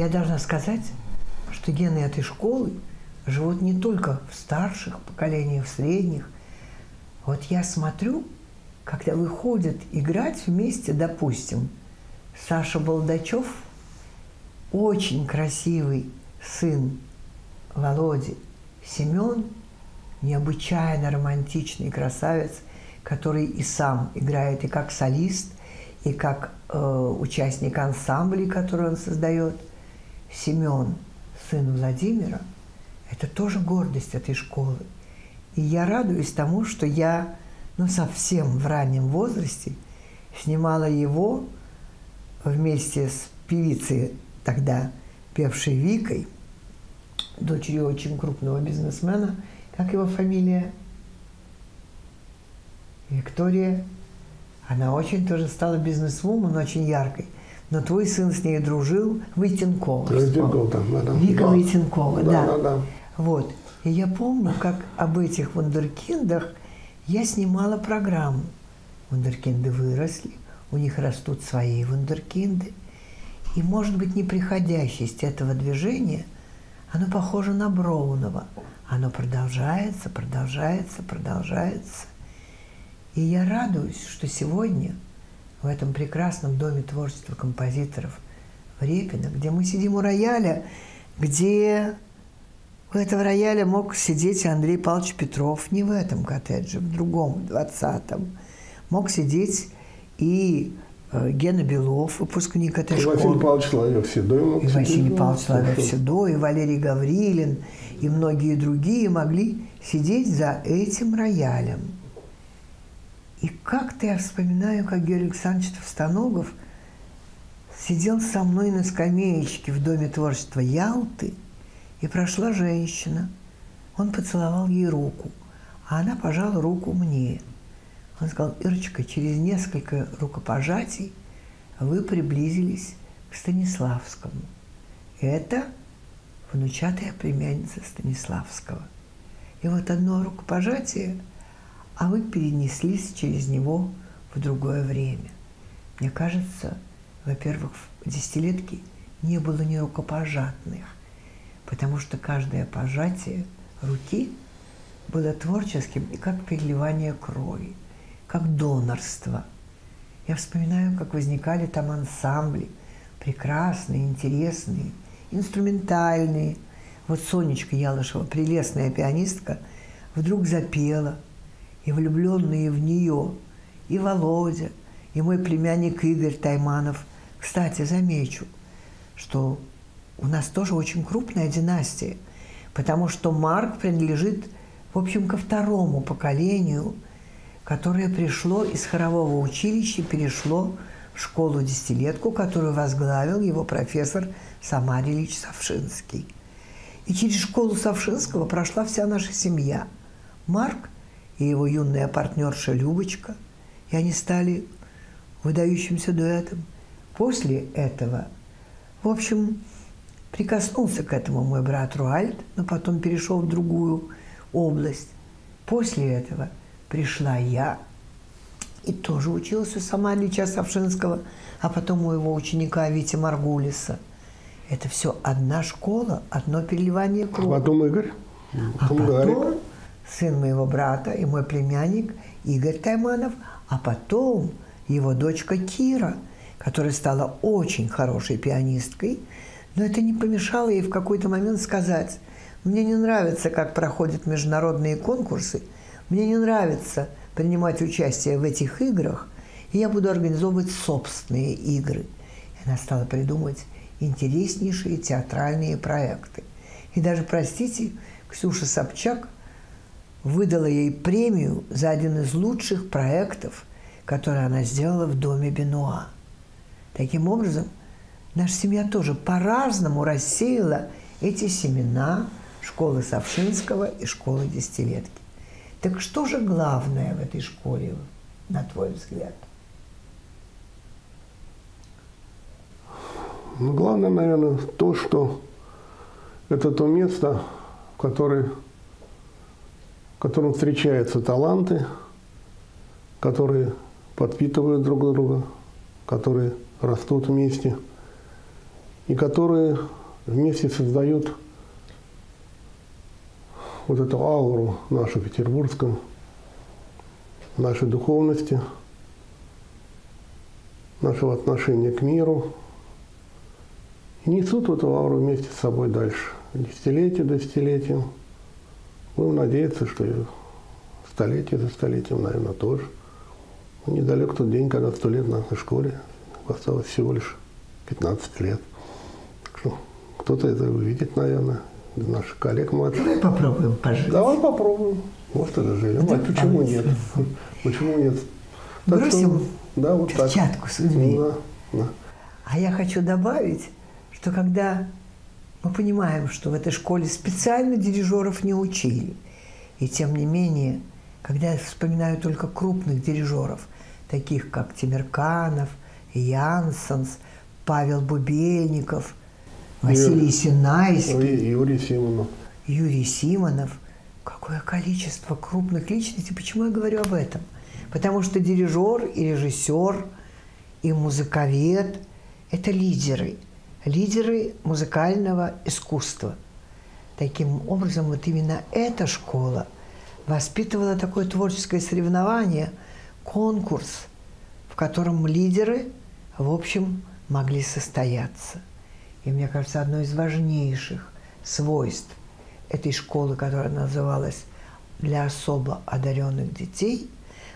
Я должна сказать, что гены этой школы живут не только в старших поколениях, в средних. Вот я смотрю, когда выходят играть вместе, допустим, Саша Болдачев, очень красивый сын Володи, Семен, необычайно романтичный красавец, который и сам играет и как солист, и как э, участник ансамблей, который он создает. Семен, сын Владимира, это тоже гордость этой школы. И я радуюсь тому, что я ну, совсем в раннем возрасте снимала его вместе с певицей тогда, певшей Викой, дочерью очень крупного бизнесмена. Как его фамилия? Виктория. Она очень тоже стала бизнесвумен, очень яркой. Но твой сын с ней дружил, Войтенкова. Войтенкова, да, да. Вика да. Войтенкова, да. Да, да, да. Вот. И я помню, как об этих вундеркиндах я снимала программу. Вундеркинды выросли, у них растут свои вундеркинды. И, может быть, неприходящесть этого движения, оно похоже на Броунова. Оно продолжается, продолжается, продолжается. И я радуюсь, что сегодня в этом прекрасном доме творчества композиторов в Репино, где мы сидим у рояля, где у этого рояля мог сидеть Андрей Павлович Петров, не в этом коттедже, в другом, двадцатом. Мог сидеть и э, Гена Белов, выпускник этой и школы. Василий Павлович Соловьев Седой мог И. Василий Павлович Соловьев. Седой, и Валерий Гаврилин, и многие другие могли сидеть за этим роялем. И как-то я вспоминаю, как Георгий Александрович Товстоногов сидел со мной на скамеечке в Доме творчества Ялты, и прошла женщина. Он поцеловал ей руку, а она пожала руку мне. Он сказал, Ирочка, через несколько рукопожатий вы приблизились к Станиславскому. Это внучатая племянница Станиславского. И вот одно рукопожатие, а вы перенеслись через него в другое время. Мне кажется, во-первых, в десятилетке не было ни рукопожатных, потому что каждое пожатие руки было творческим и как переливание крови, как донорство. Я вспоминаю, как возникали там ансамбли, прекрасные, интересные, инструментальные. Вот Сонечка Ялышева, прелестная пианистка, вдруг запела, и влюбленные в нее, и Володя, и мой племянник Игорь Тайманов. Кстати, замечу, что у нас тоже очень крупная династия, потому что Марк принадлежит, в общем, ко второму поколению, которое пришло из хорового училища, перешло в школу-десятилетку, которую возглавил его профессор Самар Ильич Савшинский. И через школу Савшинского прошла вся наша семья. Марк и его юная партнерша Любочка, и они стали выдающимся дуэтом. После этого, в общем, прикоснулся к этому мой брат Руальд, но потом перешел в другую область. После этого пришла я и тоже училась у сама Ильича Савшинского, а потом у его ученика Вити Маргулиса. Это все одна школа, одно переливание А крови. потом Игорь. А Потом Гарик. Сын моего брата и мой племянник Игорь Тайманов, а потом его дочка Кира, которая стала очень хорошей пианисткой, но это не помешало ей в какой-то момент сказать, мне не нравится, как проходят международные конкурсы, мне не нравится принимать участие в этих играх, и я буду организовывать собственные игры. И она стала придумывать интереснейшие театральные проекты. И даже, простите, Ксюша Собчак выдала ей премию за один из лучших проектов, который она сделала в доме Бенуа. Таким образом, наша семья тоже по-разному рассеяла эти семена школы Савшинского и школы Десятилетки. Так что же главное в этой школе, на твой взгляд? Ну, главное, наверное, то, что это то место, в, которой, в котором встречаются таланты, которые подпитывают друг друга, которые растут вместе. и которые вместе создают вот эту ауру нашу петербургскую, нашей духовности, нашего отношения к миру, и несут эту ауру вместе с собой дальше, десятилетие до десятилетия. Будем надеяться, что и столетие за столетием, наверное, тоже. Ну, недалек тот день, когда сто лет в нашей школе осталось всего лишь 15 лет. Так что кто-то это увидит, наверное, из наших коллег младших. Давай попробуем пожить. Давай попробуем. Может, это живем. А почему нет? Почему нет? Так Бросим что, да, вот перчатку так. судьбе. Ну, да, да. А я хочу добавить, что когда мы понимаем, что в этой школе специально дирижеров не учили, и тем не менее, когда я вспоминаю только крупных дирижеров, таких как Тимирканов, Янсенс, Павел Бубельников, Василий Юрий, Синайский, Юрий Симонов. Юрий Симонов. Какое количество крупных личностей. Почему я говорю об этом? Потому что дирижер и режиссер, и музыковед – это лидеры. Лидеры музыкального искусства. Таким образом, вот именно эта школа воспитывала такое творческое соревнование, конкурс, в котором лидеры, в общем, могли состояться. И мне кажется, одно из важнейших свойств этой школы, которая называлась «Для особо одаренных детей»,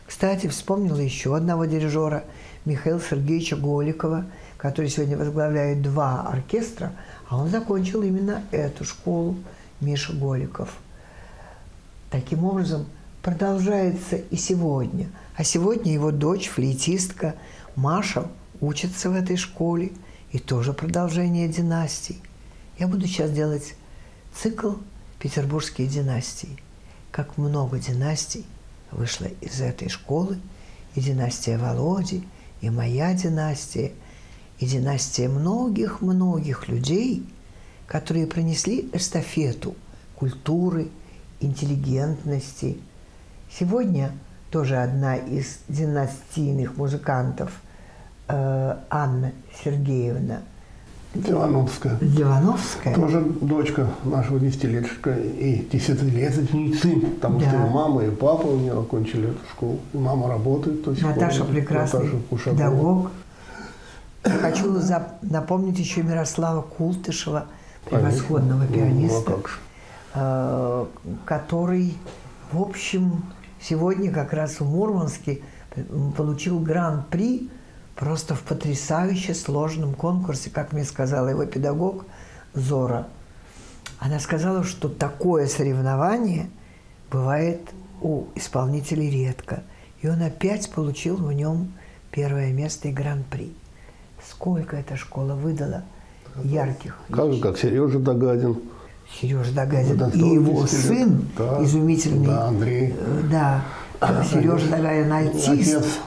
кстати, вспомнила еще одного дирижера, Михаила Сергеевича Голикова, который сегодня возглавляет два оркестра, а он закончил именно эту школу, Миша Голиков. Таким образом, продолжается и сегодня. А сегодня его дочь, флейтистка Маша, учится в этой школе, и тоже продолжение династий. Я буду сейчас делать цикл «Петербургские династии». Как много династий вышло из этой школы, и династия Володи, и моя династия, и династия многих-многих людей, которые принесли эстафету культуры, интеллигентности. Сегодня тоже одна из династийных музыкантов э, Анна Сергеевна Дивановская. Дивановская. Тоже дочка нашего десятилетчика и десятилетницы, потому да. что и мама, и папа у нее окончили эту школу. И мама работает. То есть Наташа прекрасный Наташа педагог. Хочу напомнить еще Мирослава Култышева, превосходного пианиста, ну, а э, который, в общем, сегодня как раз в Мурманске получил гран-при просто в потрясающе сложном конкурсе, как мне сказала его педагог Зора. Она сказала, что такое соревнование бывает у исполнителей редко. И он опять получил в нем первое место и гран-при. Сколько эта школа выдала ярких. Как же, как Сережа Дагадин. Сережа Дагадин и его сын, да, изумительный. Да, Андрей. Э, да, Сережа Дагадин, артист.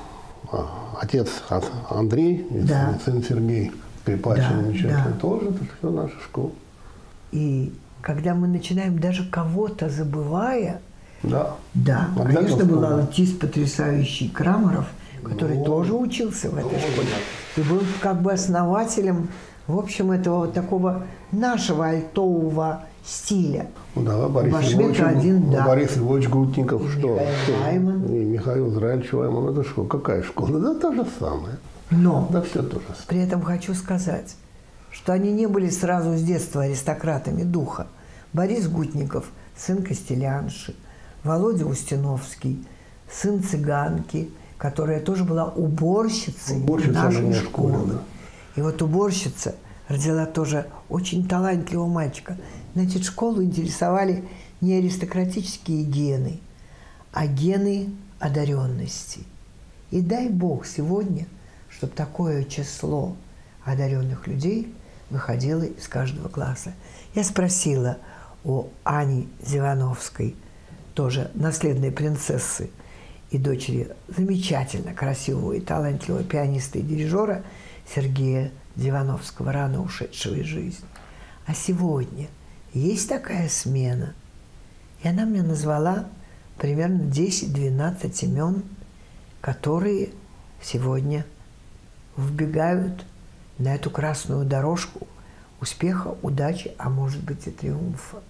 Отец отец Андрей, да. сын Сергей Скрипач да, да. тоже это все наша школа. И когда мы начинаем даже кого-то забывая, да, да конечно, был артист потрясающий Крамаров, который ну, тоже учился в этой школе. И был как бы основателем, в общем, этого вот такого нашего альтового стиля. Ну да, Борис Львович, один, да. Борис Львович Гутников, и что? Михаил Вайман. И Михаил Израильевич Вайман, это что, какая школа? Да то же самое. Но да все то же самое. при этом хочу сказать, что они не были сразу с детства аристократами духа. Борис Гутников, сын Костелянши, Володя Устиновский, сын цыганки, которая тоже была уборщицей Уборщица нашей школы. школы. И вот уборщица родила тоже очень талантливого мальчика – Значит, школу интересовали не аристократические гены, а гены одаренности. И дай Бог сегодня, чтобы такое число одаренных людей выходило из каждого класса. Я спросила у Ани Зивановской, тоже наследной принцессы и дочери замечательно красивого и талантливого пианиста и дирижера Сергея Дивановского, рано ушедшего из жизни. А сегодня есть такая смена. И она мне назвала примерно 10-12 имен, которые сегодня вбегают на эту красную дорожку успеха, удачи, а может быть и триумфа.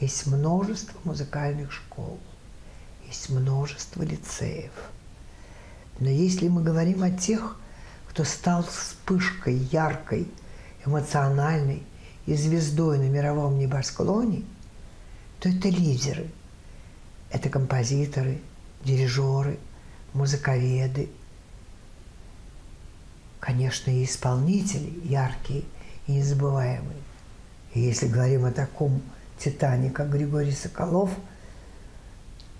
Есть множество музыкальных школ, есть множество лицеев. Но если мы говорим о тех, кто стал вспышкой яркой, эмоциональной и звездой на мировом небосклоне, то это лидеры. Это композиторы, дирижеры, музыковеды. Конечно, и исполнители яркие и незабываемые. И если говорим о таком титане, как Григорий Соколов,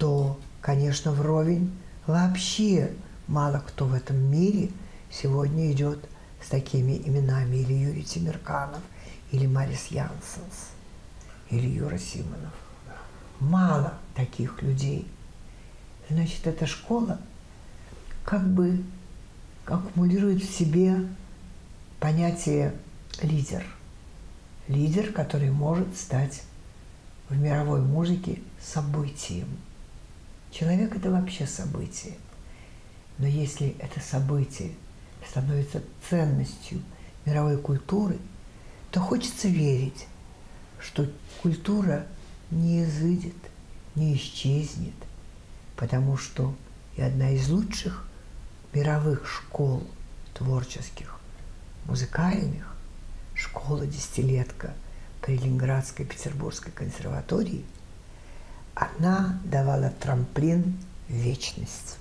то, конечно, вровень вообще мало кто в этом мире сегодня идет с такими именами или Юрий Тимирканов, или Марис Янсенс, или Юра Симонов. Мало таких людей. Значит, эта школа как бы аккумулирует в себе понятие лидер. Лидер, который может стать в мировой музыке событием. Человек – это вообще событие. Но если это событие становится ценностью мировой культуры, то хочется верить, что культура не изыдет, не исчезнет, потому что и одна из лучших мировых школ творческих, музыкальных, школа десятилетка при Ленинградской Петербургской консерватории, она давала трамплин в вечность.